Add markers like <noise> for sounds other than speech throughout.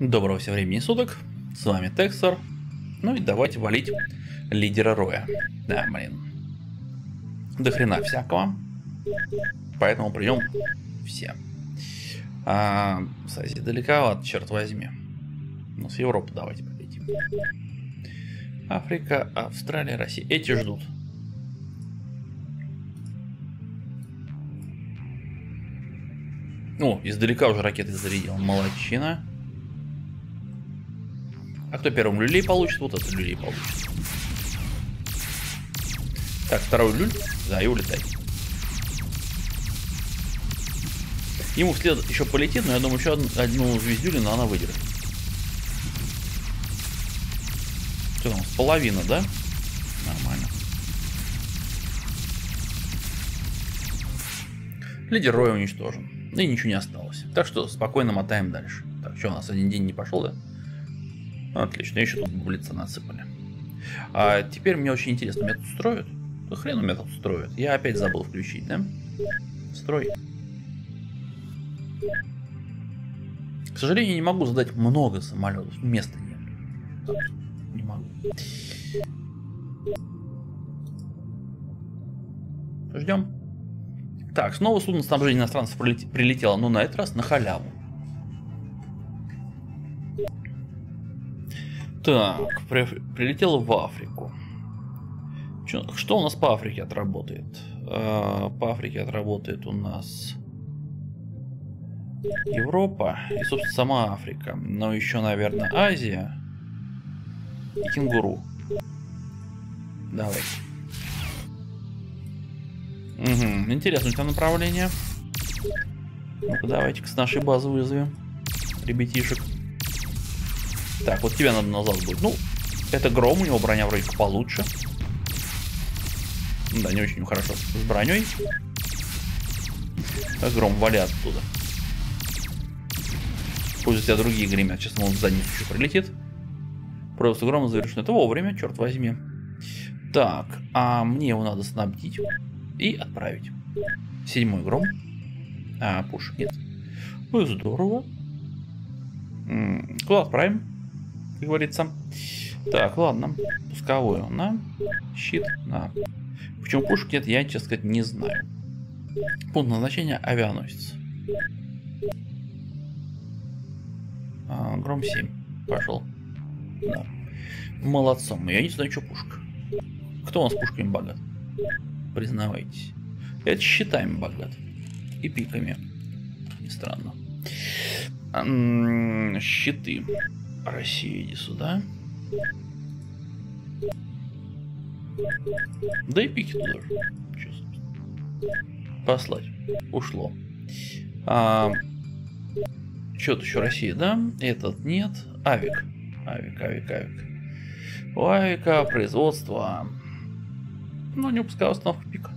Доброго всем времени суток, с вами Тексор. Ну и давайте валить лидера Роя. Да, блин. До хрена всякого. Поэтому придем все. А, кстати, далековато, черт возьми. Ну, с Европы давайте полетим. Африка, Австралия, Россия. Эти ждут. О, издалека уже ракеты зарядил. Молодчина. А кто первым люлей получит? Вот этот люлей получит. Так, второй люль. Да, и улетай. Ему вслед еще полетит, но я думаю, еще одну, одну звездюлину она выдержит. Что там, с половины, да? Нормально. Лидер Роя уничтожен. И ничего не осталось. Так что спокойно мотаем дальше. Так, что у нас один день не пошел, да? Отлично, еще тут блица насыпали. А теперь мне очень интересно, меня тут строят? Да хрен у меня тут строят. Я опять забыл включить, да? Строй. К сожалению, не могу задать много самолетов. Места нет. Не могу. Ждем. Так, снова судно снабжения иностранцев прилетело, но на этот раз на халяву. Так, при, прилетело в Африку. Что, что у нас по Африке отработает? А, по Африке отработает у нас Европа и, собственно, сама Африка. Но еще, наверное, Азия и кенгуру. Давай. Угу. Интересное у тебя направление. Ну-ка, давайте-ка с нашей базы вызовем ребятишек. Так, вот тебя надо назад будет. Ну, это гром, у него броня вроде получше. Да, не очень хорошо с броней. Так, гром, вали оттуда. Пусть тебя другие гремят. Сейчас он за них еще прилетит. Просто гром завершен. Это вовремя, черт возьми. Так, а мне его надо снабдить и отправить. Седьмой гром. А, пуш, нет. Ну, здорово. Куда отправим? Как говорится. Так, ладно. Пусковую на. Щит на. Почему пушек нет, я, честно сказать, не знаю. Пункт назначения авианосец. А, гром 7. Пошел. Да. Молодцом. Я не знаю, что пушка. Кто у нас пушками богат? Признавайтесь. Это щитами богат. И пиками. Не странно. Щиты. Россия, иди сюда. Да и пики туда же. Послать. Ушло. А, что-то еще Россия, да? Этот нет. Авик. Авик, авик, авик. У авика производство. Ну, не упускай установку пика.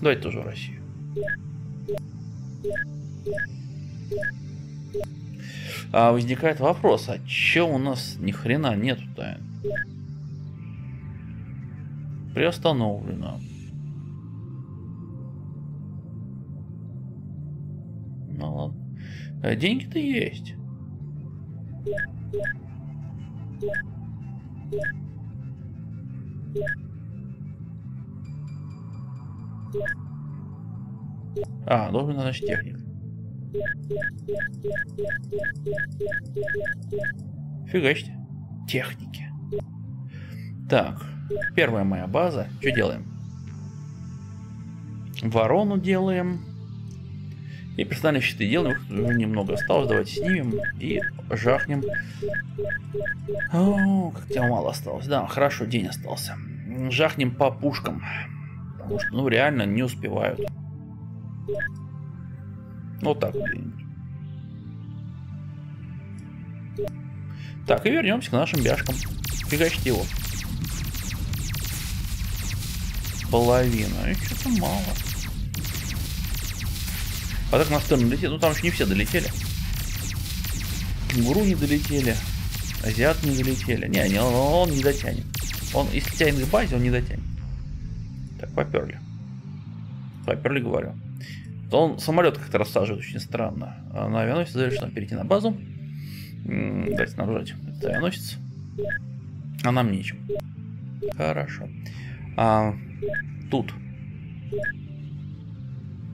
Давайте тоже Россию. А возникает вопрос, а че у нас ни хрена нету-то? Приостановлено. Ну ладно. А деньги-то есть. А, должен значит техник. Фигачьте. Техники. Так, первая моя база. Что делаем? Ворону делаем. И персональные щиты делаем. Уже немного осталось. Давайте снимем и жахнем. О, как тебя мало осталось. Да, хорошо, день остался. Жахнем по пушкам. Потому что, ну, реально не успевают. Вот так где-нибудь. Так, и вернемся к нашим бяшкам. Фигачьте его. Половина. И что-то мало. А так на сторону летит. Ну там еще не все долетели. Кенгуру не долетели. Азиат не долетели. Не, не он, он не дотянет. Он, если тянет к базе, он не дотянет. Так, поперли. Поперли, говорю. Он самолет как-то рассаживает очень странно. А на авианосец завершено перейти на базу. Дайте снабжать этот авианосец. А нам нечем. Хорошо. А, тут.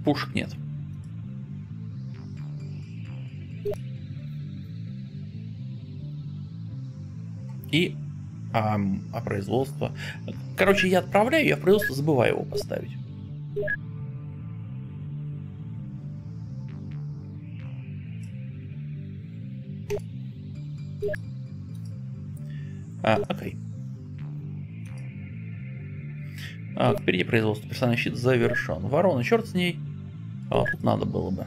Пушек нет. И а, а производство. Короче, я отправляю, я в производство забываю его поставить. А, окей. А, впереди производство. Персональный щит завершен. Ворона, черт с ней. А, тут надо было бы.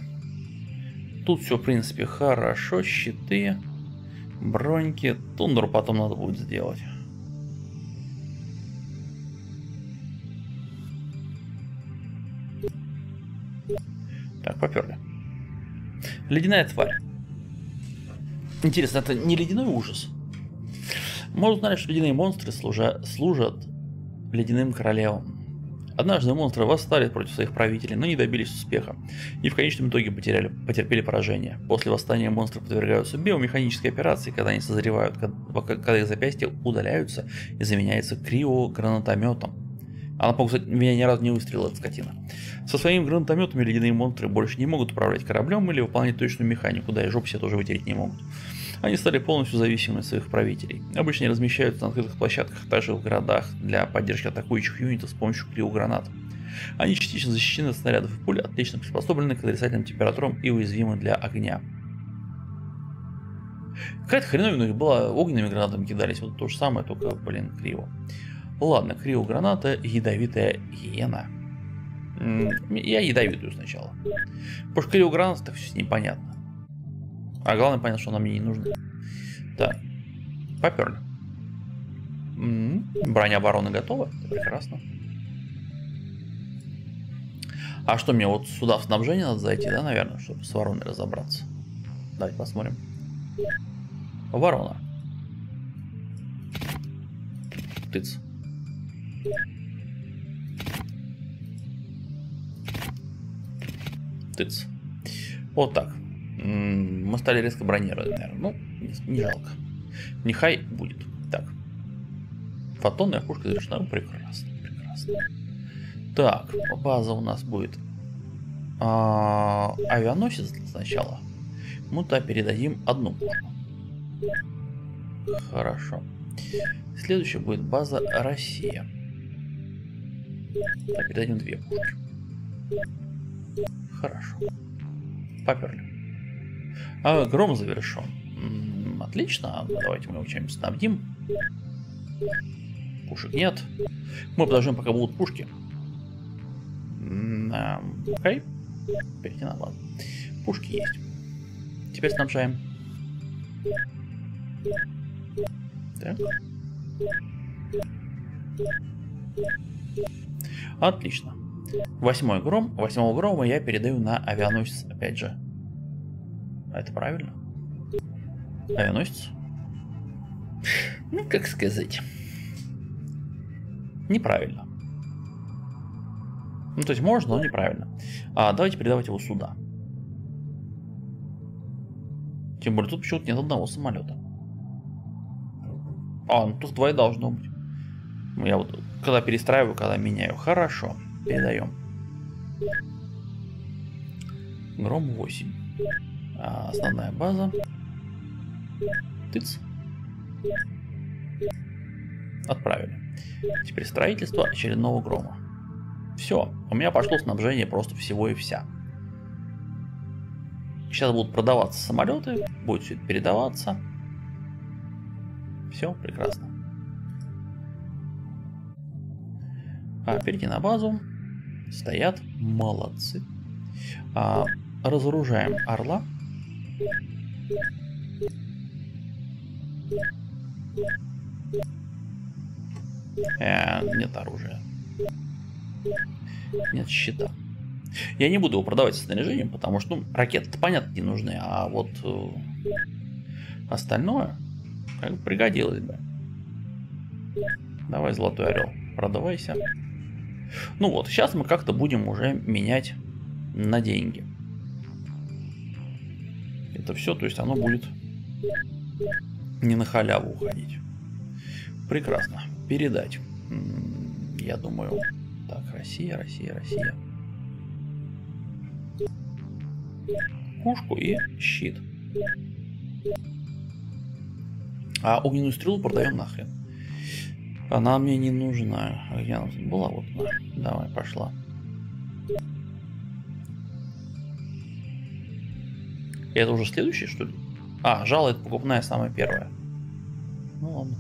Тут все, в принципе, хорошо. Щиты, броньки. Тундру потом надо будет сделать. Так, поперли. Ледяная тварь. Интересно, это не ледяной ужас? Может знать, что ледяные монстры служа... служат ледяным королевам. Однажды монстры восстали против своих правителей, но не добились успеха, и в конечном итоге потеряли, потерпели поражение. После восстания монстры подвергаются биомеханической операции, когда они созревают, когда их запястья удаляются и заменяются крио-гранатометом. Она, по кстати, меня ни разу не выстрелила, эта скотина. Со своими гранатометами ледяные монстры больше не могут управлять кораблем или выполнять точную механику, да и жопу себе тоже вытереть не могут. Они стали полностью зависимы от своих правителей. Обычно размещаются на открытых площадках, также в городах, для поддержки атакующих юнитов с помощью криогранат. Они частично защищены от снарядов и пуль, отлично приспособлены к отрицательным температурам и уязвимы для огня. Какая-то хреновина у них была, огненными гранатами кидались, вот то же самое, только, блин, криво. Ладно, крио граната, ядовитая гиена. Я ядовитую сначала. Потому что граната, так все непонятно. А главное, понятно, что она мне не нужна. Так, поперли. Броня обороны готова, прекрасно. А что, мне вот сюда в снабжение надо зайти, да, наверное, чтобы с вороной разобраться? Давайте посмотрим. Ворона. Тыц. Тыц. Вот так. Мы стали резко бронировать, наверное. Ну, не, жалко. Нехай будет. Так. Фотонная пушка завершена. Прекрасно, прекрасно. Так, база у нас будет а, авианосец сначала. Мы туда передадим одну пушку. Хорошо. Следующая будет база Россия. Передадим две пушки. Хорошо. Поперли. А, гром завершен. Отлично. Давайте мы его чем-нибудь снабдим. Пушек нет. Мы подождем, пока будут пушки. Окей. Перейти на базу. Пушки есть. Теперь снабжаем. Так. Отлично. Восьмой гром. Восьмого грома я передаю на авианосец, опять же. А это правильно? Авианосец? Ну, как сказать. Неправильно. Ну, то есть можно, но неправильно. А, давайте передавать его сюда. Тем более тут почему-то нет одного самолета. А, ну тут двое должно быть. Я вот когда перестраиваю, когда меняю. Хорошо, передаем. Гром 8. А, основная база. Тыц. Отправили. Теперь строительство очередного грома. Все, у меня пошло снабжение просто всего и вся. Сейчас будут продаваться самолеты, будет все это передаваться. Все, прекрасно. А, перейти на базу. Стоят, молодцы. А, разоружаем орла. Э, нет оружия. Нет щита. Я не буду его продавать с снаряжением, потому что ну, ракеты-то, понятно, не нужны, а вот э, остальное как бы пригодилось бы. Давай, Золотой Орел, продавайся. Ну вот, сейчас мы как-то будем уже менять на деньги. Это все, то есть оно будет не на халяву уходить. Прекрасно. Передать. Я думаю... Так, Россия, Россия, Россия. Пушку и щит. А огненную стрелу продаем нахрен. Она мне не нужна. А она была? Вот. Давай, пошла. Это уже следующий, что ли? А, жало это покупная самая первая. Ну ладно.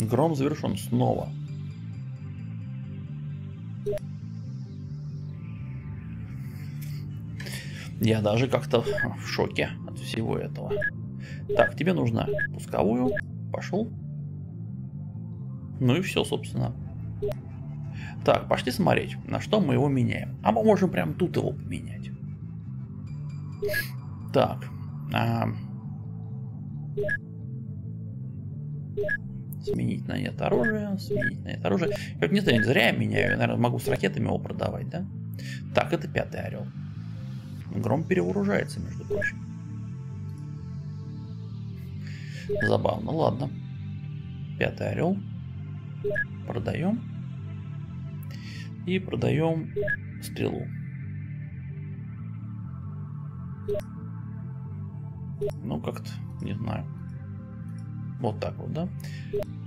Гром завершен снова. Я даже как-то в шоке от всего этого. Так, тебе нужно пусковую. Пошел. Ну и все, собственно. Так, пошли смотреть, на что мы его меняем. А мы можем прям тут его поменять. Так. А... Сменить на нет оружие, сменить на нет оружие. Как не знаю, зря я меняю, я, наверное, могу с ракетами его продавать, да? Так, это пятый орел. Гром перевооружается, между прочим. Забавно, ладно. Пятый орел. Продаем. И продаем стрелу. Ну, как-то, не знаю. Вот так вот, да?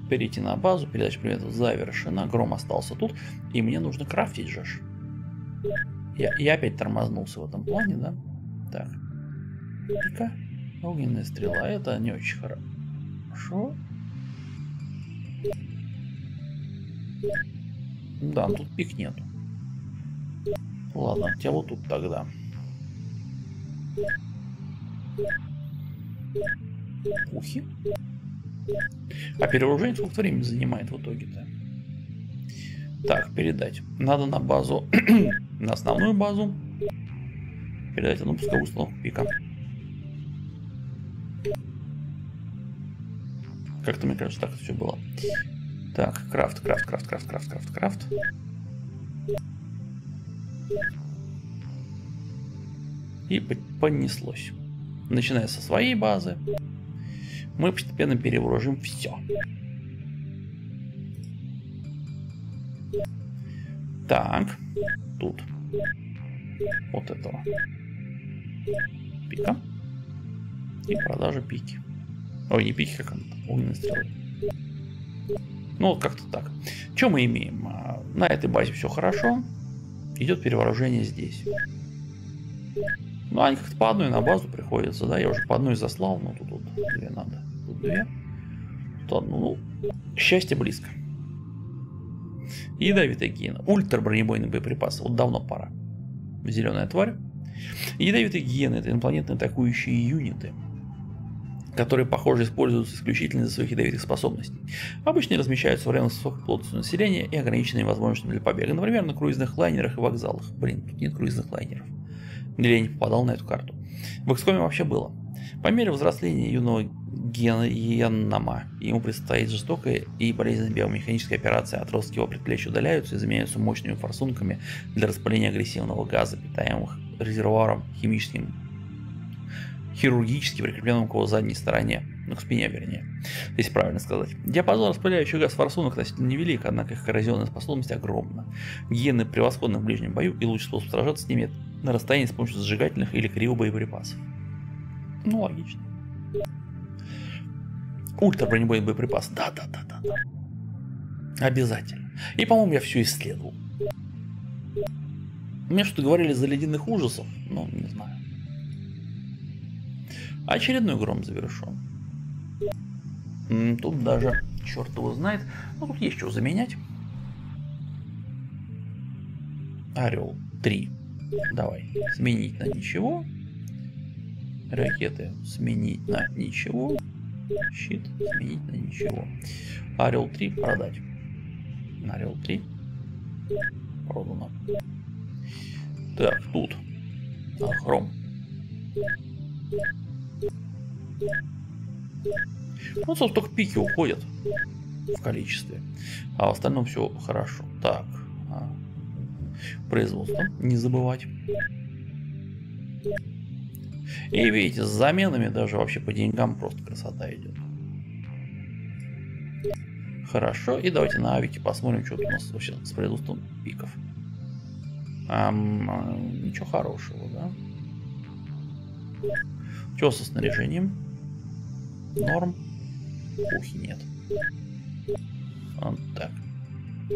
Перейти на базу, передача приветов завершена. Гром остался тут. И мне нужно крафтить же. Я, я опять тормознулся в этом плане, да? Так. Пика. Огненная стрела. Это не очень хорошо. Да, тут пик нету. Ладно, тебя вот тут тогда. Ухи. А перевооружение сколько времени занимает в итоге-то? Так, передать. Надо на базу, <clears throat> на основную базу. Передать одну пусковую установку пика. Как-то, мне кажется, так это все было. Так, крафт, крафт, крафт, крафт, крафт, крафт, крафт. И понеслось. Начиная со своей базы, мы постепенно перевооружим все. Так, тут вот этого пика и продажа пики. Ой, не пики, как он, огненные стрелы. Ну, вот как-то так. Что мы имеем? А, на этой базе все хорошо. Идет перевооружение здесь. Ну, они как-то по одной на базу приходятся, да? Я уже по одной заслал, но тут, тут две надо. Тут две. Тут одну. Ну, счастье близко. Ядовитая гиена. Ультра бронебойный боеприпасы. Вот давно пора. Зеленая тварь. Ядовитые гиены это инопланетные атакующие юниты которые, похоже, используются исключительно из-за своих ядовитых способностей. Обычно размещаются в районах с высокой плотностью населения и ограниченными возможностями для побега, например, на круизных лайнерах и вокзалах. Блин, тут нет круизных лайнеров. Или не попадал на эту карту. В XCOM вообще было. По мере взросления юного Генома ему предстоит жестокая и болезненная биомеханическая операция. Отростки его предплечья удаляются и заменяются мощными форсунками для распыления агрессивного газа, питаемых резервуаром химическим хирургически прикрепленным к его задней стороне, ну, к спине, вернее, если правильно сказать. Диапазон распыляющих газ форсунок относительно невелик, однако их коррозионная способность огромна. Гены превосходны в ближнем бою, и лучший способ сражаться с ними на расстоянии с помощью зажигательных или криво-боеприпасов. Ну, логично. Ультра бронебойный боеприпас. Да, да, да, да, да. Обязательно. И, по-моему, я все исследовал. Мне что-то говорили за ледяных ужасов, но не знаю. Очередной гром завершен. Тут даже черт его знает. Ну, тут есть что заменять. Орел 3. Давай. Сменить на ничего. Ракеты сменить на ничего. Щит сменить на ничего. Орел 3 продать. Орел 3. Продано. Так, тут. Хром. Ну, собственно, только пики уходят в количестве. А в остальном все хорошо. Так. А. Производство, не забывать. И видите, с заменами даже вообще по деньгам просто красота идет. Хорошо, и давайте на авике посмотрим, что у нас вообще с производством пиков. Ам, ничего хорошего, да? Что со снаряжением? Норм? Ухи нет. Вот так.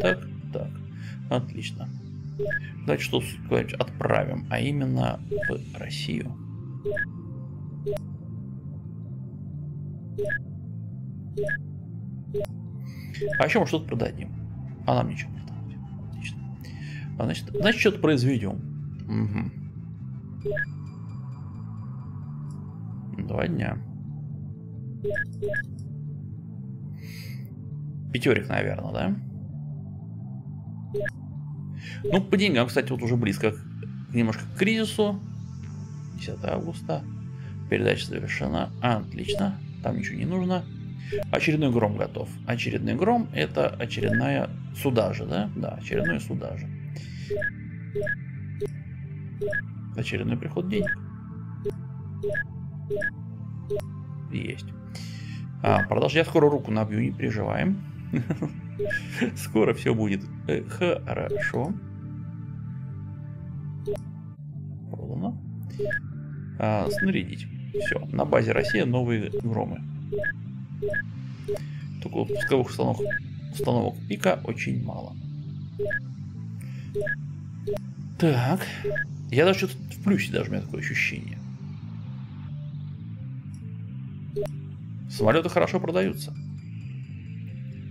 Так, так. Отлично. Давайте что отправим, а именно в Россию. А еще мы что-то продадим. А нам ничего не продадим. Отлично. А значит, значит что-то произведем. Угу. Два дня. Пятерик, наверное, да? Ну, по деньгам, кстати, вот уже близко немножко к кризису. 10 августа. Передача завершена. Отлично. Там ничего не нужно. Очередной гром готов. Очередной гром это очередная суда же, да? Да, очередной суда же. Очередной приход денег. Есть. А, продаж. Я скоро руку набью, не переживаем. <laughs> Скоро все будет э, хорошо. Продано. А, снарядить. Все. На базе Россия новые громы. Только пусковых установок, установок пика очень мало. Так. Я даже что-то в плюсе даже у меня такое ощущение. Самолеты хорошо продаются.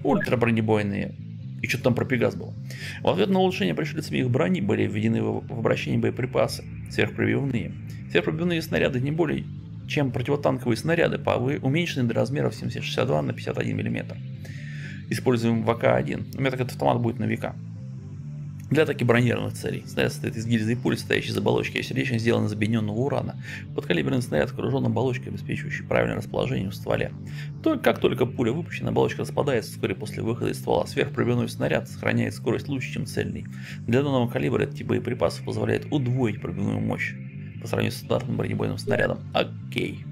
Ультра бронебойные. И что-то там про Пегас было. В ответ на улучшение пришельцами их брони были введены в обращение боеприпасы сверхпробивные. Сверхпробивные снаряды не более чем противотанковые снаряды, уменьшенные до размеров 762 на 51 мм. Используем ВК-1. У меня так этот автомат будет на века. Для атаки бронированных целей. Снаряд состоит из гильзы и пуль, стоящей из оболочки, а сердечник сделан из объединенного урана. Подкалиберный снаряд окружен оболочкой, обеспечивающей правильное расположение в стволе. Только как только пуля выпущена, оболочка распадается вскоре после выхода из ствола. Сверхпробивной снаряд сохраняет скорость лучше, чем цельный. Для данного калибра этот тип боеприпасов позволяет удвоить пробивную мощь по сравнению с стандартным бронебойным снарядом. Окей.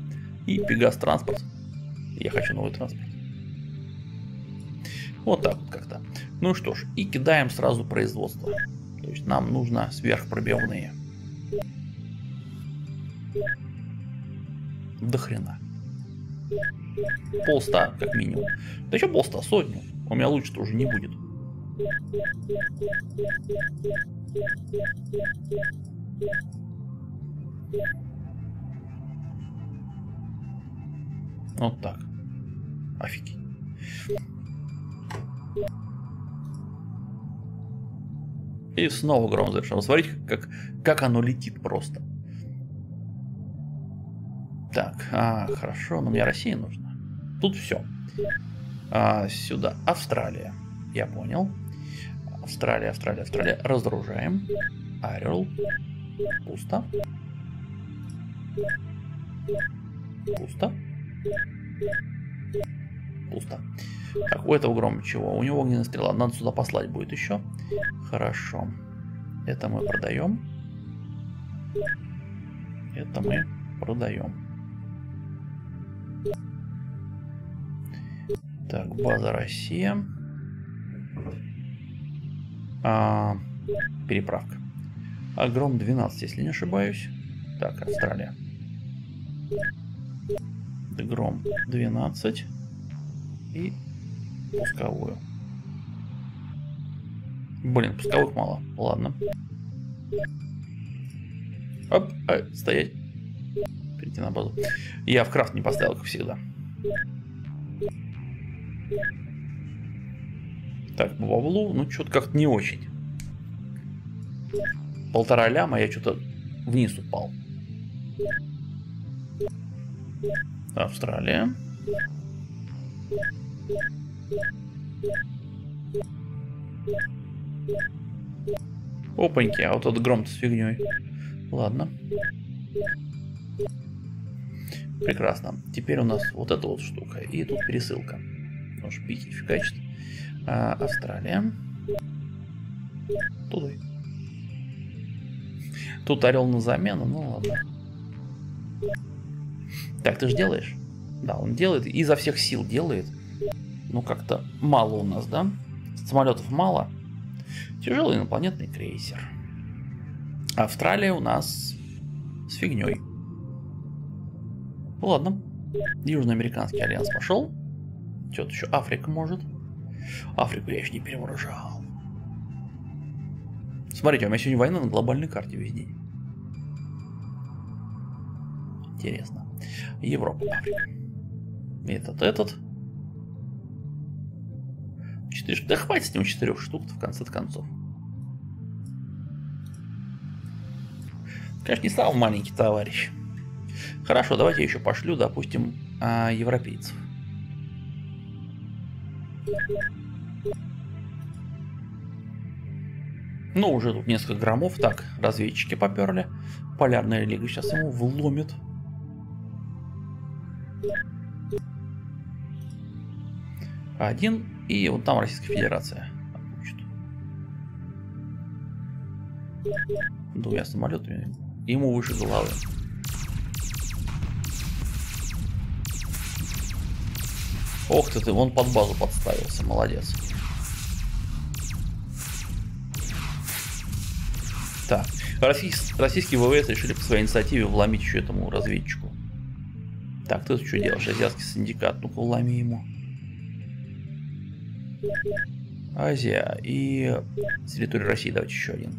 И Пегас транспорт. Я хочу новый транспорт. Вот так вот как-то. Ну что ж, и кидаем сразу производство. То есть нам нужно сверхпробивные. До хрена. Полста, как минимум. Да еще полста, сотню. У меня лучше-то уже не будет. Вот так. Офигеть. И снова гром завершен. Смотрите, как, как оно летит просто. Так, а, хорошо, но мне Россия нужна. Тут все. А, сюда. Австралия. Я понял. Австралия, Австралия, Австралия. Разоружаем. Орел. Пусто. Пусто. Пусто. Так, у этого грома чего? У него огненная стрела. Надо сюда послать будет еще. Хорошо. Это мы продаем. Это мы продаем. Так, база Россия. А, переправка. Огром 12, если не ошибаюсь. Так, Австралия. Гром 12 и пусковую. Блин, пусковых мало. Ладно. Оп, а, стоять. Перейти на базу. Я в крафт не поставил, как всегда. Так, баблу, ну что-то как-то не очень. Полтора ляма, я что-то вниз упал. Австралия. Опаньки, а вот этот гром с фигней. Ладно. Прекрасно. Теперь у нас вот эта вот штука. И тут пересылка. Может, пики фигачит. А, Австралия. Туда. Тут орел на замену, ну ладно. Так, ты же делаешь? Да, он делает, изо всех сил делает. Ну, как-то мало у нас, да? Самолетов мало. Тяжелый инопланетный крейсер. Австралия у нас с фигней. Ну, ладно. Южноамериканский альянс пошел. Что-то еще Африка может. Африку я еще не перевооружал. Смотрите, у меня сегодня война на глобальной карте весь день. Интересно. Европа, Африка. Этот, этот. Четыре Да хватит с него четырех штук в конце концов. Конечно, не самый маленький товарищ. Хорошо, давайте я еще пошлю, допустим, а, европейцев. Ну, уже тут несколько граммов. Так, разведчики поперли. Полярная лига сейчас ему вломит. Один. И вот там Российская Федерация. Двумя самолетами. Ему выше головы. Ох ты ты, он под базу подставился, молодец. Так, российские, российские ВВС решили по своей инициативе вломить еще этому разведчику. Так, ты что делаешь? Азиатский синдикат, ну-ка вломи ему. Азия и территория России, давайте еще один.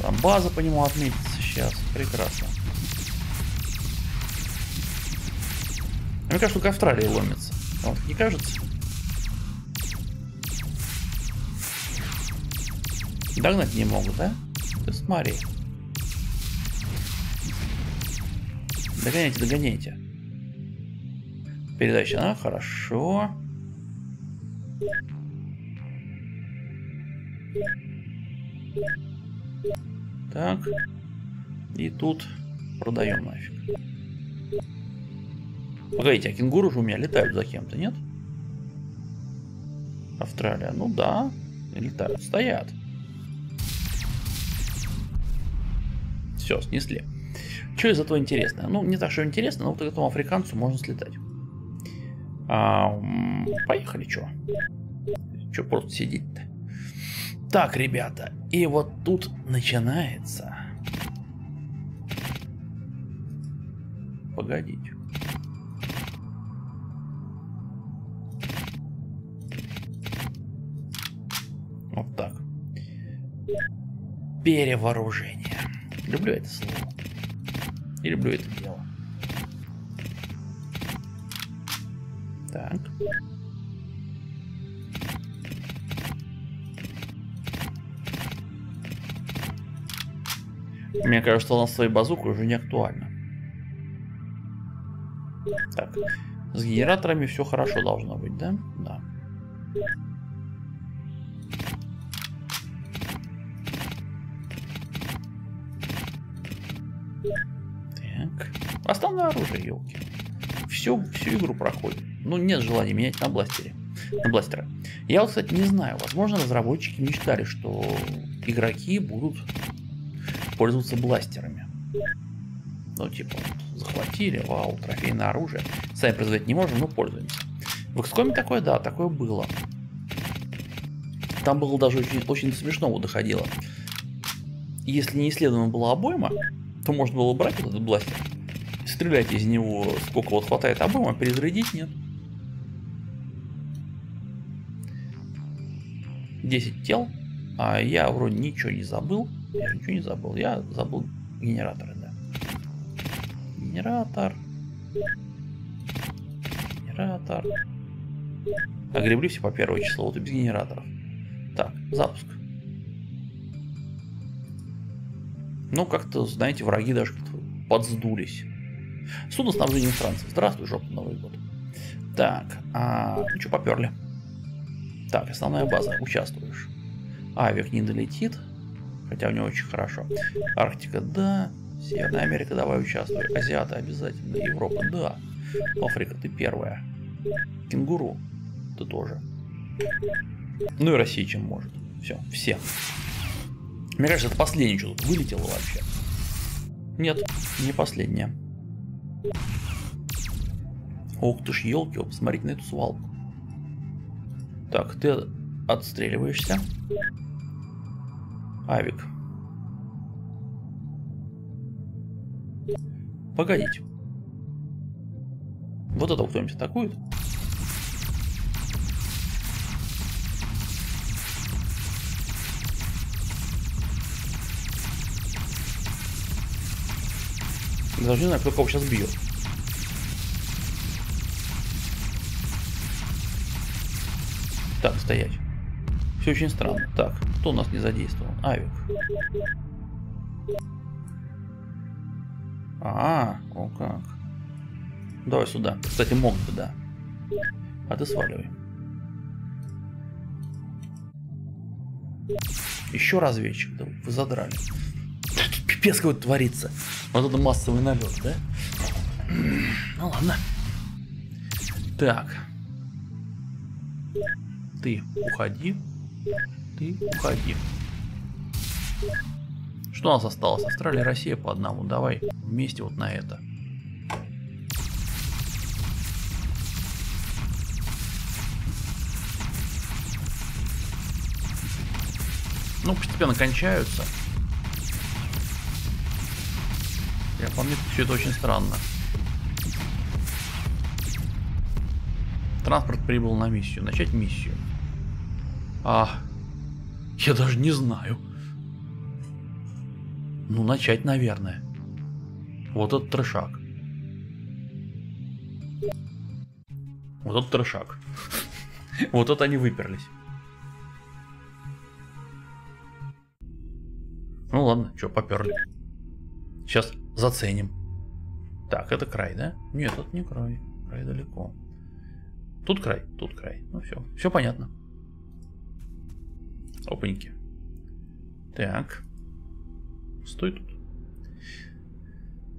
Там база по нему отметится сейчас, прекрасно. Мне кажется, только Австралия ломится. Вам не кажется? Догнать не могут, да? Ты смотри. Догоняйте, догоняйте. Передача, а, хорошо. Так. И тут продаем нафиг. Погодите, а кенгуру же у меня летают за кем-то, нет? Австралия, ну да, летают, стоят. Все, снесли. Что из этого интересно? Ну, не так, что интересно, но вот этому африканцу можно слетать. А, поехали, что? Что просто сидеть-то? Так, ребята, и вот тут начинается... Погодите. Вот так. Перевооружение. Люблю это слово. И люблю это дело. Так. Мне кажется, у нас своей базукой уже не актуально. Так, с генераторами все хорошо должно быть, да? Да. Так. Основное оружие, елки. Все, всю игру проходит. Ну, нет желания менять на бластере. На бластеры. Я вот, кстати, не знаю. Возможно, разработчики мечтали, что игроки будут пользоваться бластерами. Ну, типа, захватили, вау, трофейное оружие. Сами производить не можем, но пользуемся. В XCOM такое, да, такое было. Там было даже очень, очень смешного доходило. Если не исследована была обойма, то можно было брать этот бластер, стрелять из него сколько вот хватает обойма, перезарядить нет. 10 тел, а я вроде ничего не забыл. Я ничего не забыл. Я забыл генераторы, да. Генератор. Генератор. Огребли все по первое число, вот и без генераторов. Так, запуск. Ну, как-то, знаете, враги даже подсдулись. Судоснабжение Франции. Здравствуй, жопа, Новый год. Так, а, ну что, поперли. Так, основная база, участвуешь. Авик не долетит, хотя у него очень хорошо. Арктика, да. Северная Америка, давай участвуй. Азиаты обязательно. Европа, да. Африка, ты первая. Кенгуру, ты тоже. Ну и Россия чем может. Все, все. Мне кажется, это последнее, что тут вылетело вообще. Нет, не последнее. Ох ты ж, елки, посмотрите на эту свалку. Так, ты отстреливаешься. Авик. Погодите. Вот это кто-нибудь атакует? Даже не знаю, кто кого сейчас бьет. Так, стоять. Все очень странно. Так, кто у нас не задействован? Авик. А, о как. Давай сюда. Кстати, мог бы, да. А ты сваливай. Еще разведчик, да вы задрали. Тут пипец какой творится. Вот это массовый налет, да? Ну ладно. Так. Ты уходи. Ты уходи. Что у нас осталось? Австралия Россия по одному. Давай вместе вот на это. Ну, постепенно кончаются. Я помню, все это очень странно. Транспорт прибыл на миссию. Начать миссию. А, я даже не знаю. Ну, начать, наверное. Вот этот трешак. Вот этот трешак. <laughs> Вот это они выперлись. Ну ладно, что, поперли. Сейчас заценим. Так, это край, да? Нет, это не край. Край далеко. Тут край, тут край. Ну все, все понятно. Опаньки. Так. Стой тут.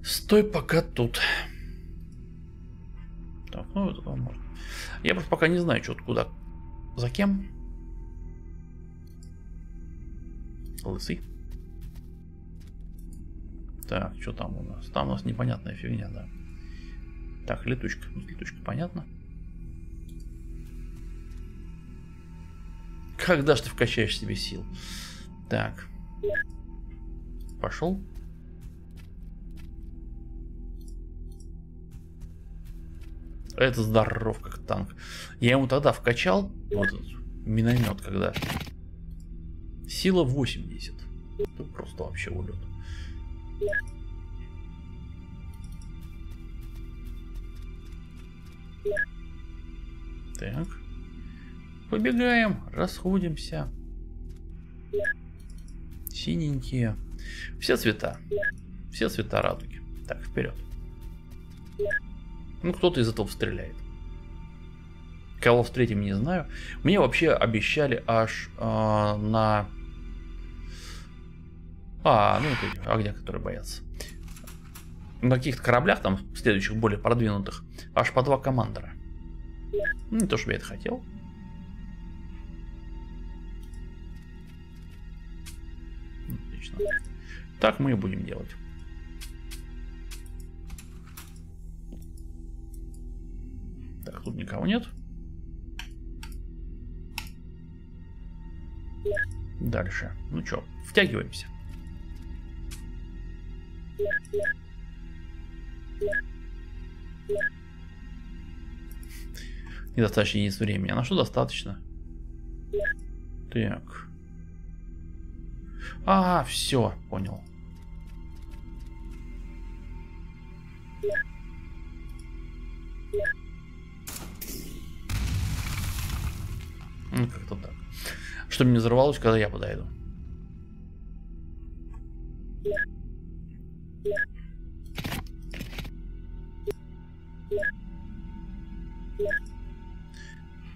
Стой пока тут. Так, ну это можно. Я просто пока не знаю, что куда. За кем? Лысый. Так, что там у нас? Там у нас непонятная фигня, да. Так, летучка. Летучка, понятно? Когда ж ты вкачаешь себе сил? Так. Пошел. Это здоров как танк. Я ему тогда вкачал вот этот миномет, когда сила 80. Это просто вообще улет. Так. Побегаем, расходимся. Синенькие. Все цвета. Все цвета радуги. Так, вперед. Ну, кто-то из этого стреляет. Кого встретим, не знаю. Мне вообще обещали аж э, на... А, ну это огня, которые боятся. На каких-то кораблях, там, следующих, более продвинутых, аж по два командора. Ну, не то, чтобы я это хотел. Так мы и будем делать. Так, тут никого нет. Дальше. Ну что, втягиваемся. Недостаточно единиц времени. А на что достаточно? Так. А, все, понял. Ну, как-то так. Чтобы не взорвалось, когда я подойду.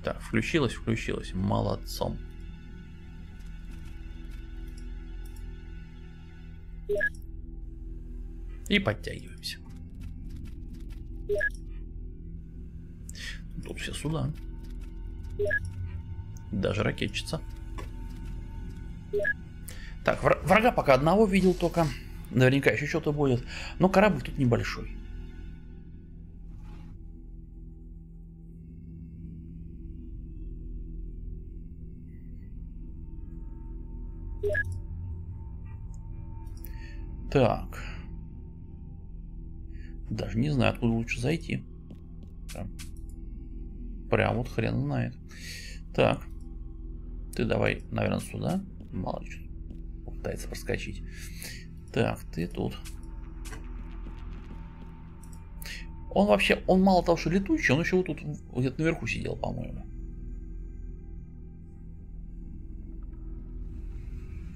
Так, включилась, включилась. Молодцом. И подтягиваемся. Тут все сюда. Даже ракетчица. Так, врага пока одного видел только. Наверняка еще что-то будет. Но корабль тут небольшой. Так. Даже не знаю, откуда лучше зайти. Прям, вот хрен знает. Так. Ты давай, наверное, сюда. Мало ли. Пытается проскочить. Так, ты тут. Он вообще, он мало того, что летучий, он еще вот тут где-то наверху сидел, по-моему.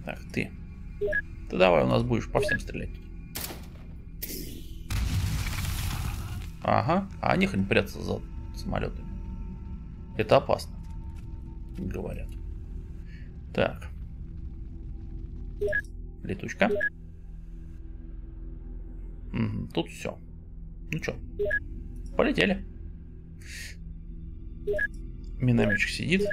Так, ты. Ты давай у нас будешь по всем стрелять. Ага, а они хрен прятаться за самолетами. Это опасно, говорят. Так. Летучка. Угу, тут все. Ну что, полетели. Минометчик сидит.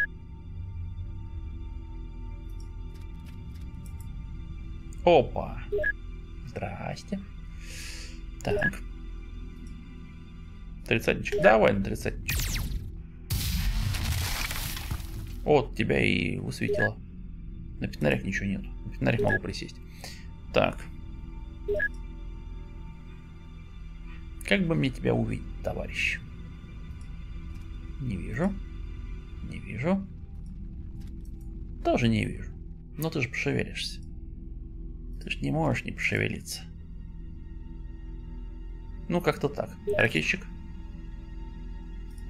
Опа. Здрасте. Так. Тридцатничек. Давай на тридцатничек. Вот тебя и высветило. На пятнарях ничего нет. На пятнарях могу присесть. Так. Как бы мне тебя увидеть, товарищ? Не вижу. Не вижу. Тоже не вижу. Но ты же пошевелишься. Ты ж не можешь не пошевелиться. Ну, как-то так. Ракетчик.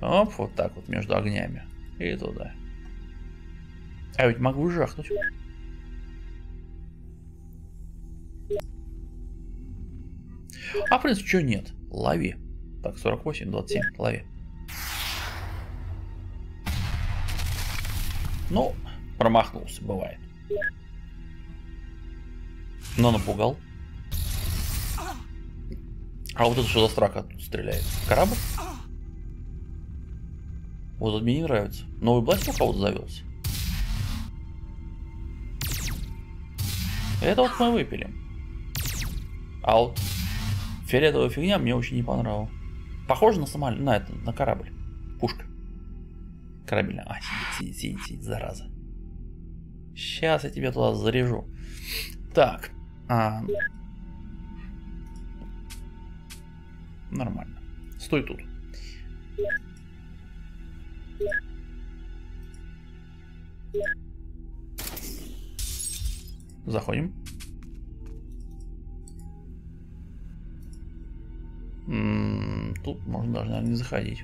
Оп, вот так вот между огнями. И туда. А ведь могу жахнуть. А, в принципе, что нет? Лови. Так, 48, 27, лови. Ну, промахнулся, бывает. Но напугал. А вот это что за страка тут стреляет? Корабль? Вот это мне не нравится. Новый бластер у кого-то завелся. Это вот мы выпили. А вот фиолетовая фигня мне очень не понравилась. Похоже на самолет, на это, на корабль. Пушка. Корабельная. А, сидит, сидит, сидит, сидит, зараза. Сейчас я тебя туда заряжу. Так. А... Нормально. Стой тут. Заходим. Тут можно даже, наверное, не заходить.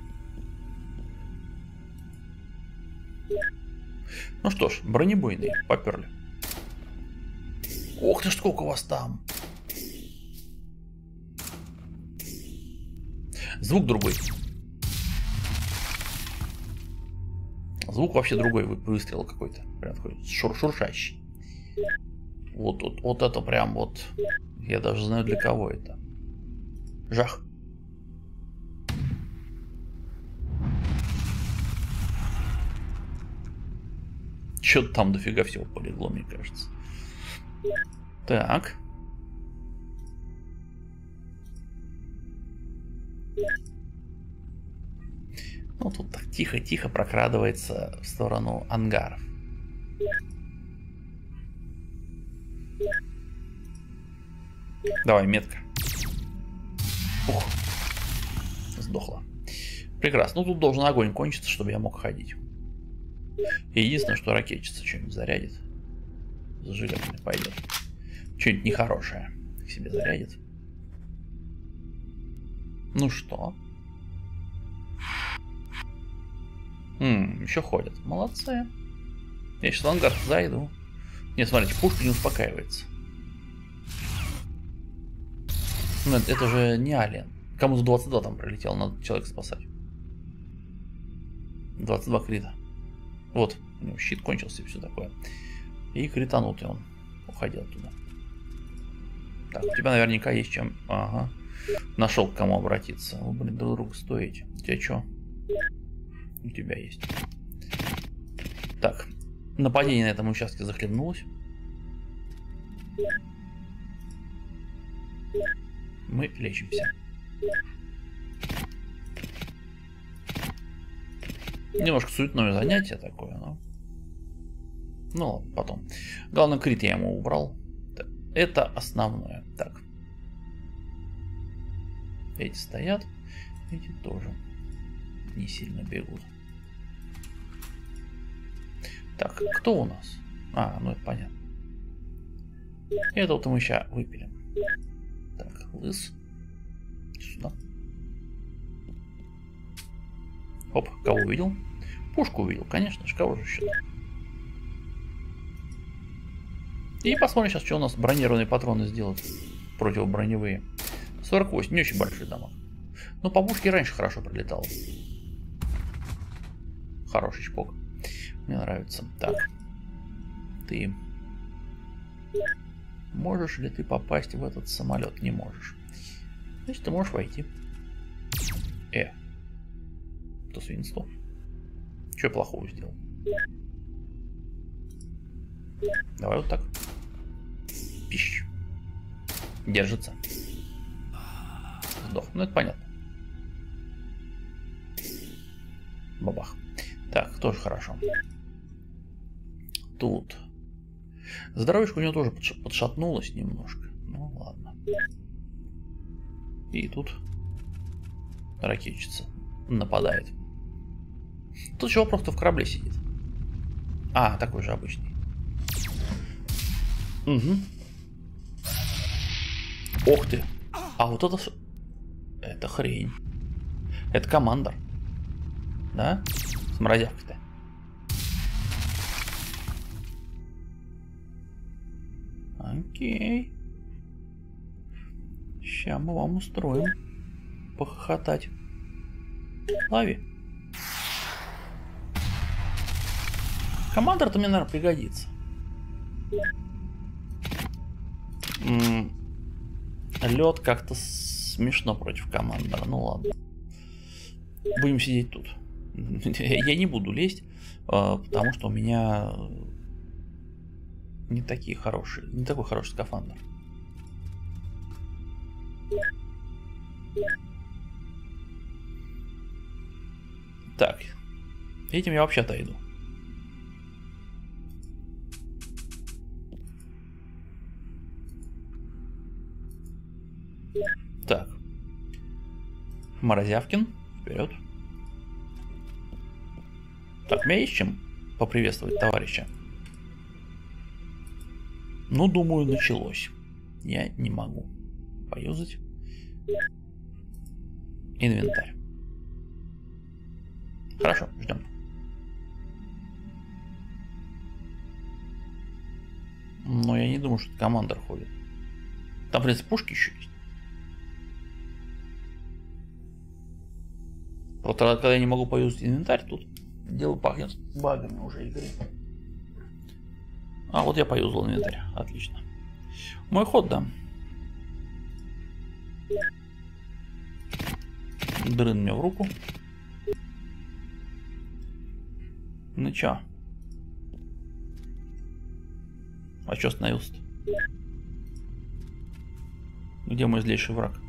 Ну что ж, бронебойные, поперли. Ох ты, сколько вас там. Звук другой. Звук вообще другой выстрел какой-то. Прям такой шур шуршащий. Вот, вот, вот это прям вот. Я даже знаю для кого это. Жах. Что-то там дофига всего полегло, мне кажется. Так. Ну, тут так тихо-тихо прокрадывается в сторону ангаров. Давай, метка. Ух. Сдохла. Прекрасно. Ну, тут должен огонь кончиться, чтобы я мог ходить. единственное, что ракетчица что-нибудь зарядит. Зажигательный пойдет. Что-нибудь нехорошее к себе зарядит. Ну что? М еще ходят. Молодцы. Я сейчас в ангар зайду. Нет, смотрите, пушка не успокаивается. Ну, это же не Алien. Кому-то 22 там пролетел, надо человека спасать. 22 крита. Вот, у него щит кончился и все такое. И кританутый он уходил оттуда. Так, у тебя наверняка есть чем... Ага. Нашел к кому обратиться. Вы, блин, друг другу стоите. У тебя что? У тебя есть. Так. Нападение на этом участке захлебнулось. Мы лечимся. Немножко суетное занятие такое, но... Ну потом. Главное, крит я ему убрал. Это основное. Так. Эти стоят. Эти тоже не сильно бегут. Так, кто у нас? А, ну это понятно. Это вот мы сейчас выпилим. Так, лыс. Сюда. Оп, кого увидел? Пушку увидел, конечно же, кого же еще? И посмотрим сейчас, что у нас бронированные патроны сделают. Противоброневые. 48, не очень большой дамаг. Но по пушке раньше хорошо прилетал. Хороший чпок. Мне нравится. Так. Ты... Можешь ли ты попасть в этот самолет? Не можешь. Значит, ты можешь войти. Э. То свинство. Что плохого сделал? Давай вот так. Пищ. Держится. Сдох. Ну, это понятно. Бабах. Так, тоже хорошо. Тут. Здоровьишко у него тоже подшатнулось немножко. Ну, ладно. И тут ракетчица нападает. Тут чего просто в корабле сидит. А, такой же обычный. Угу. Ох ты. А вот это... Это хрень. Это командор. Да? С морозявкой-то. Окей. Сейчас мы вам устроим похохотать. Лови. Командор-то мне, наверное, пригодится. Лед как-то смешно против командора. Ну ладно. Будем сидеть тут. <laughs> Я не буду лезть, а, потому что у меня не такие хорошие, не такой хороший скафандр. Так, этим я вообще отойду. Так. Морозявкин, вперед. Так, меня чем поприветствовать товарища? Ну, думаю, началось. Я не могу поюзать. Инвентарь. Хорошо, ждем. Но я не думаю, что командор ходит. Там, в принципе, пушки еще есть. Вот когда я не могу поюзать инвентарь, тут дело пахнет багами уже игры. А, вот я поюзал инвентарь. Отлично. Мой ход, да. Дрын мне в руку. Ну чё? А чё остановился-то? Где мой злейший враг?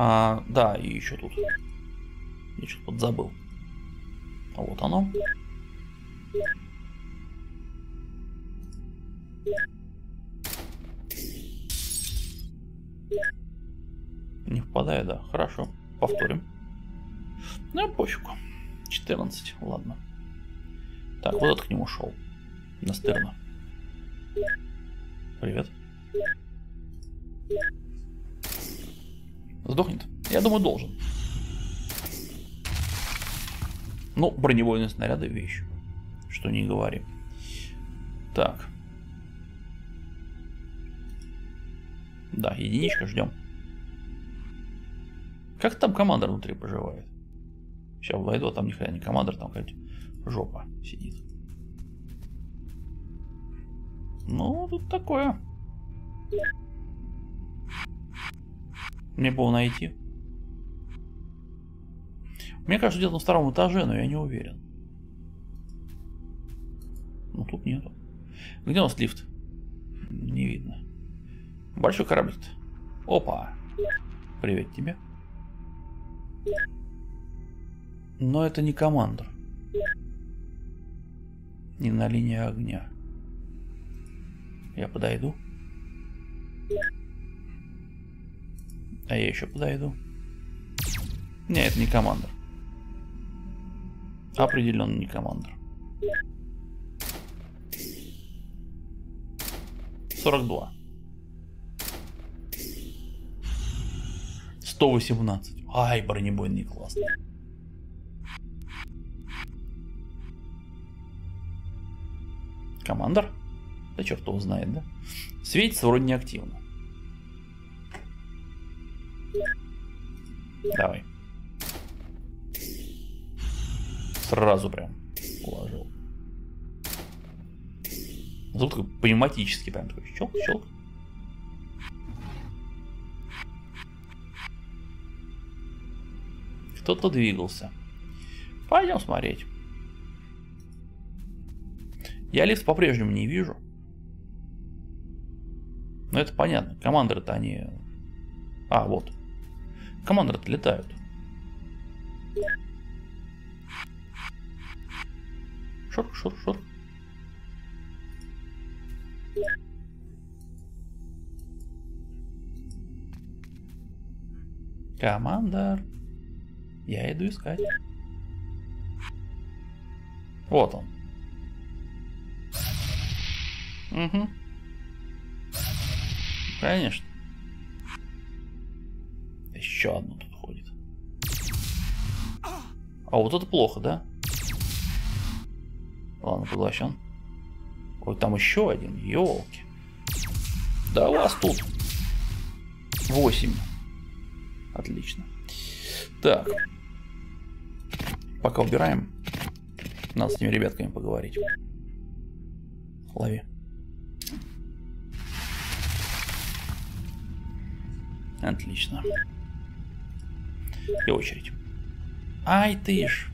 А, да, и еще тут. Я что-то подзабыл. А вот оно. Не впадает, да. Хорошо. Повторим. Ну, пофигу. 14, ладно. Так, вот этот к нему шел. Настырно. Привет. Сдохнет? Я думаю, должен. Ну, бронебойные снаряды вещь. Что не говори. Так. Да, единичка, ждем. Как там командор внутри поживает? Сейчас войду, а там ни хрена не командор, там какая-то жопа сидит. Ну, тут такое. Мне было найти. Мне кажется, где-то на втором этаже, но я не уверен. Ну, тут нету. Где у нас лифт? Не видно. Большой кораблик-то. Опа. Привет тебе. Но это не командор. Не на линии огня. Я подойду. А я еще подойду. Нет, это не командор. Определенно не командор. 42. 118. Ай, бронебойный классный. Командор? Да черт его знает, да? Светится вроде неактивно. Давай. Сразу прям уложил. Звук такой пневматический, прям такой щелк, щелк. Кто-то двигался. Пойдем смотреть. Я лифт по-прежнему не вижу. Но это понятно. Командоры-то они... А, вот. Командоры-то летают. Шур, шур, шур. Командор. Я иду искать. Вот он. Угу. Конечно. Еще одно тут ходит. А вот это плохо, да? Ладно, поглощен. Ой, там еще один, елки. Да у вас тут 8. Отлично. Так. Пока убираем. Надо с этими ребятками поговорить. Лови. Отлично. И очередь. Ай ты ж.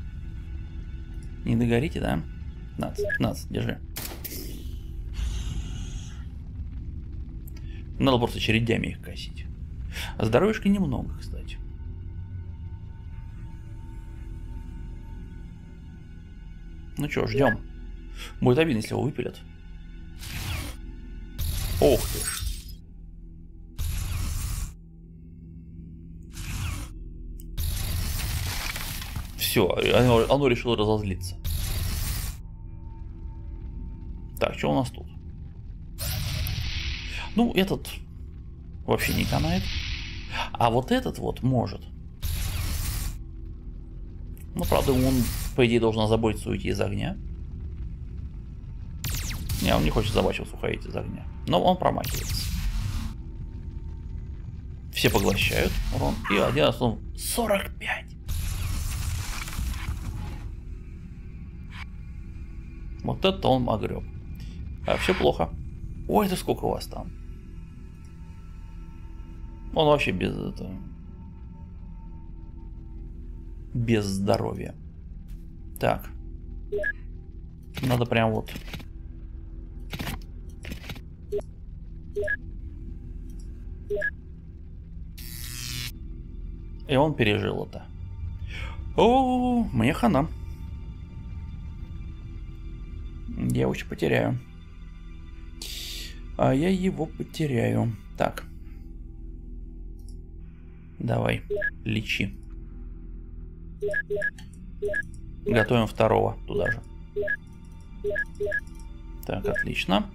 Не догорите, да? Нац, нац, держи. Надо просто чередями их косить. А здоровьишка немного, кстати. Ну что, ждем. Будет обидно, если его выпилят. Ох ты ж. Все, оно, решило разозлиться. Так, что у нас тут? Ну, этот вообще не канает. А вот этот вот может. Ну, правда, он, по идее, должен озаботиться уйти из огня. Не, он не хочет забачиваться уходить из огня. Но он промахивается. Все поглощают урон. И один основ 45. Вот это он огреб. А вообще плохо. Ой, это сколько у вас там? Он вообще без этого. Без здоровья. Так. Надо прям вот. И он пережил это. О, мне хана. Я очень потеряю. А я его потеряю. Так. Давай, лечи. Готовим второго туда же. Так, отлично.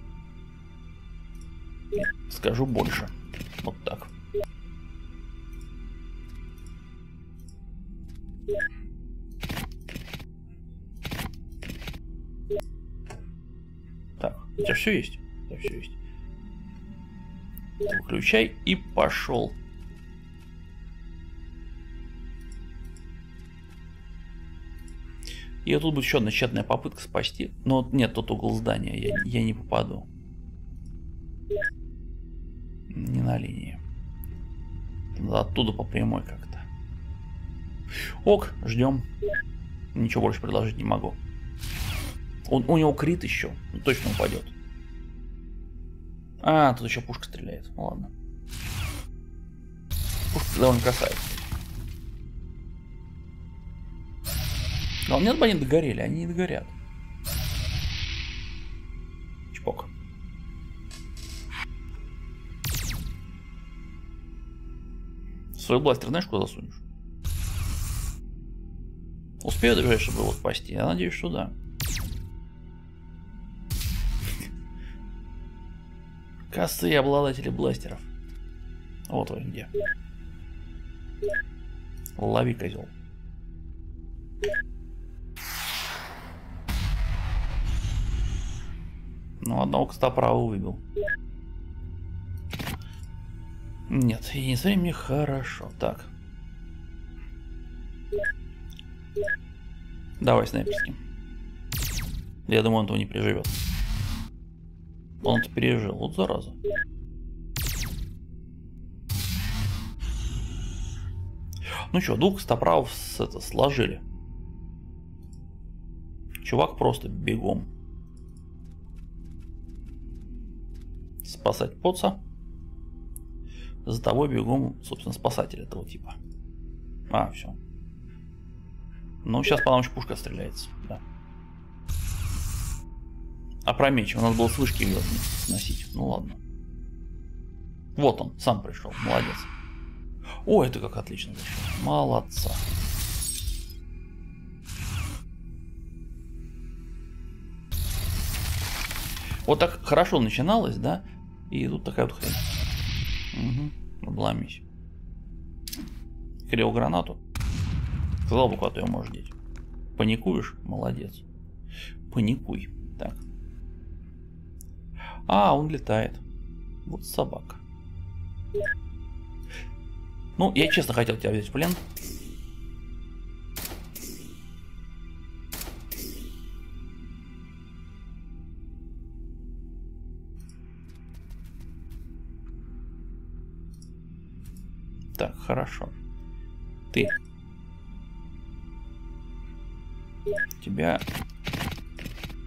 Скажу больше. Вот так. Так, у тебя все есть? Да, все есть. Выключай и пошел. И тут будет еще одна тщетная попытка спасти. Но нет, тут угол здания. Я, я не попаду. Не на линии. Надо оттуда по прямой как-то. Ок, ждем. Ничего больше предложить не могу. Он, у него крит еще. Он точно упадет. А, тут еще пушка стреляет. Ну, ладно. Пушка довольно красавица. Но нет бы они догорели, они не догорят. Чпок. Свой бластер знаешь, куда засунешь? Успею добежать, чтобы его спасти? Я надеюсь, что да. Косые обладатели бластеров. Вот вы где. Лови, козел. Ну, одного костоправа выбил. Нет, и не с времени хорошо. Так. Давай снайперским. Я думаю, он этого не переживет. Он пережил. Вот зараза. Ну что, двух стоправов с, это, сложили. Чувак просто бегом. Спасать поца. За тобой бегом, собственно, спасатель этого типа. А, все. Ну, сейчас, по-моему, пушка стреляется. Да. Про меч, у нас было с вышки сносить. Ну ладно. Вот он, сам пришел. Молодец. О, это как отлично пришел. Молодца. Вот так хорошо начиналось, да? И тут такая вот хрень. Угу. Обломись. Крил гранату. Сказал бы, куда ты ее можешь деть. Паникуешь? Молодец. Паникуй. Так. А, он летает. Вот собака. Ну, я честно хотел тебя взять в плен. Так, хорошо. Ты. Тебя...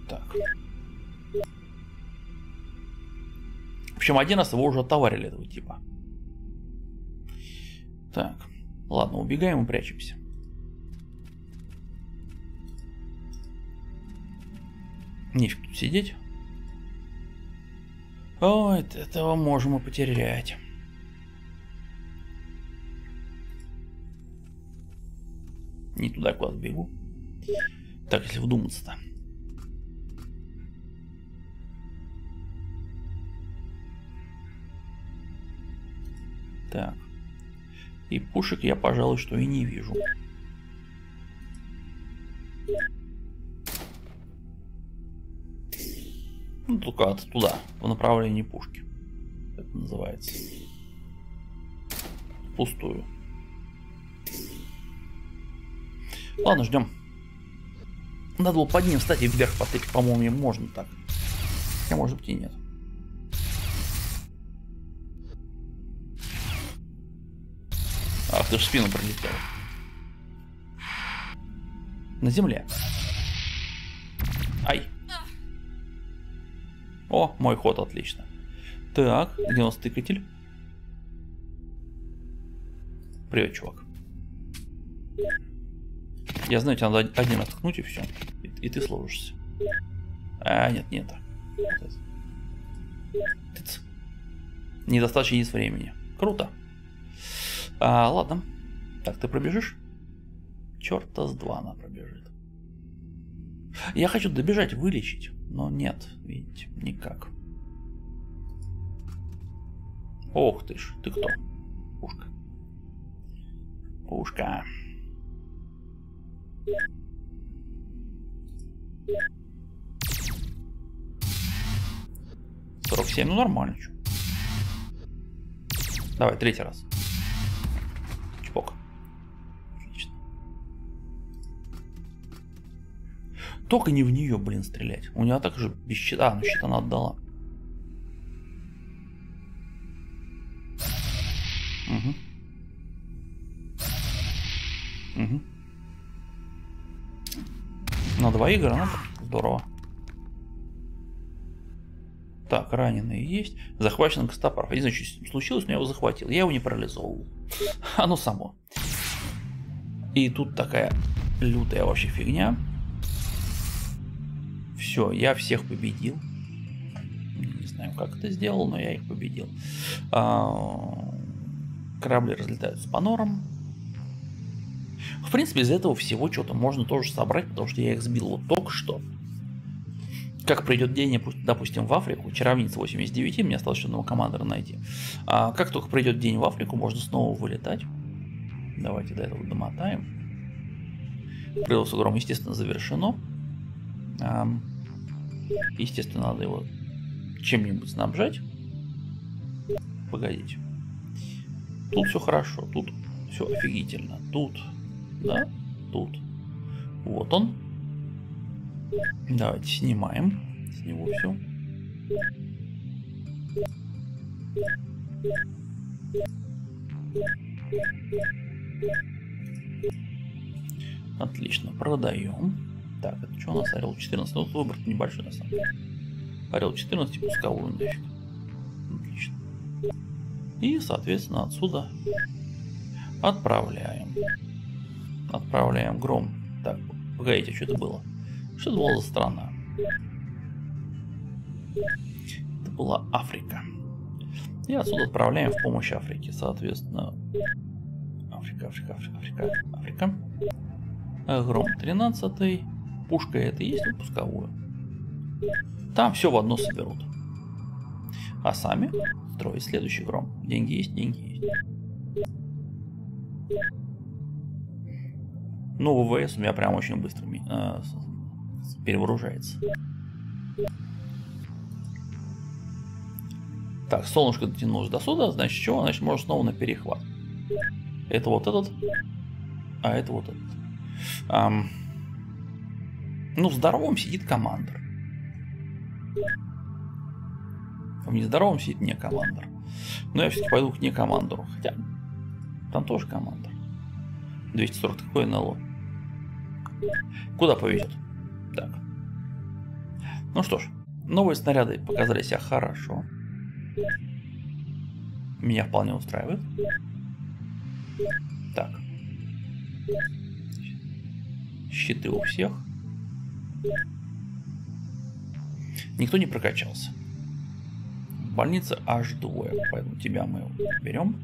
Так. Общем, один раз его уже отоварили, этого типа. Так. Ладно, убегаем и прячемся. Нефиг тут сидеть. Ой, этого можем и потерять. Не туда, куда бегу. Так, если вдуматься-то. Так. И пушек я, пожалуй, что и не вижу. Ну, только туда, в направлении пушки. Это называется. Пустую. Ладно, ждем. Надо было под ним встать и вверх потыкать. По-моему, можно так. Хотя, может быть, и нет. Ах, ты в спину прилетел. На земле. Ай. О, мой ход, отлично. Так, где у нас тыкатель? Привет, чувак. Я знаю, тебе надо один отткнуть и все. И, и ты сложишься. А, нет, нет. Тыц. Недостаточно единиц времени. Круто. А, ладно. Так, ты пробежишь? Черта с два она пробежит. Я хочу добежать, вылечить. Но нет, видите, никак. Ох ты ж, ты кто? Пушка. Пушка. Сорок семь, ну нормально. Давай, третий раз. Только не в нее, блин, стрелять. У нее так же без щита. А, ну щит она отдала. Угу. Угу. На двоих гранат? Здорово. Так, раненые есть. Захвачен Костоправ. Я не знаю, что случилось, но я его захватил. Я его не парализовал. <laughs> Оно само. И тут такая лютая вообще фигня. Все, я всех победил. Не знаю, как это сделал, но я их победил. А, корабли разлетаются по норам. В принципе, из этого всего что-то можно тоже собрать, потому что я их сбил вот только что. Как придет день, допустим, в Африку, чаровница 89, мне осталось еще одного командора найти. А как только придет день в Африку, можно снова вылетать. Давайте до этого домотаем. Крыло с угром, естественно, завершено. Естественно, надо его чем-нибудь снабжать. Погодите. Тут все хорошо, тут все офигительно. Тут, да, тут. Вот он. Давайте снимаем с него все. Отлично, продаем. Так, это что у нас Орел 14? Ну, выбор небольшой на самом деле. Орел 14 пусковую нафиг. Отлично. И, соответственно, отсюда отправляем. Отправляем гром. Так, погодите, что это было? Что это была за страна? Это была Африка. И отсюда отправляем в помощь Африке. Соответственно, Африка, Африка, Африка, Африка, Африка. Гром 13. Пушка это есть, пусковую. Там все в одно соберут. А сами строить следующий гром. Деньги есть, деньги есть. Ну, ВВС у меня прям очень быстро э, перевооружается. Так, солнышко дотянулось до сюда, значит чего? Значит, можно снова на перехват. Это вот этот, а это вот этот. Ам... Ну, в здоровом сидит командор. В нездоровом сидит не командор. Но я все-таки пойду к не командору. Хотя, там тоже командор. 240 такое НЛО. Куда повезет? Так. Ну что ж, новые снаряды показали себя хорошо. Меня вполне устраивает. Так. Щиты у всех. Никто не прокачался. В больнице аж двое, поэтому тебя мы берем.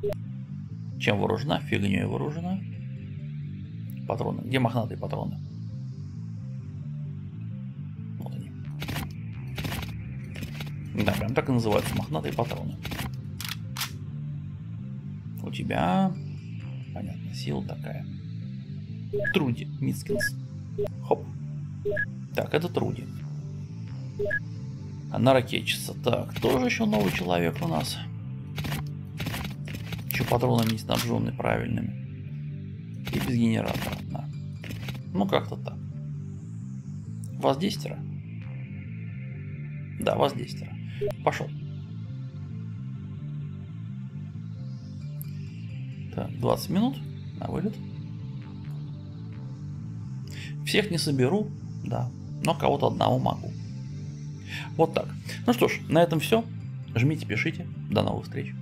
Чем вооружена? Фигней вооружена. Патроны. Где мохнатые патроны? Да, прям так и называются мохнатые патроны. У тебя, понятно, сила такая. Труди, Митскинс. Хоп. Так, это Труди. Она ракетчица. Так, тоже еще новый человек у нас. Еще патронами не снабженный правильными. И без генератора. Да. Ну, как-то так. Вас десятеро? Да, вас десятеро. Пошел. Так, 20 минут на вылет. Всех не соберу, да, но кого-то одного могу. Вот так. Ну что ж, на этом все. Жмите, пишите. До новых встреч.